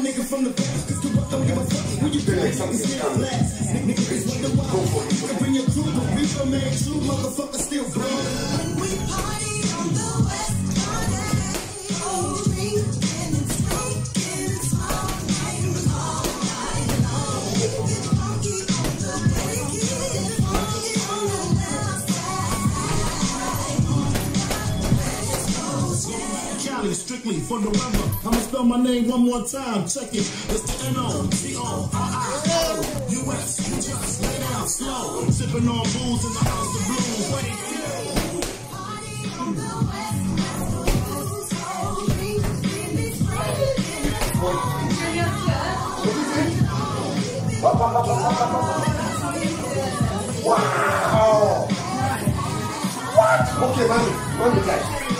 nigga from the back, cause you don't give a fuck. When you feel like something still last. Niggas wonder why. You can bring your crew, but we remain true, motherfucker still grow. Cali, strictly for weather. I'ma spell my name one more time. Check it. It's the N O T O R I O U S. You just lay down slow. Sipping on booze in the house of blues. What it. Wow! What? Okay, mommy, mommy, guys.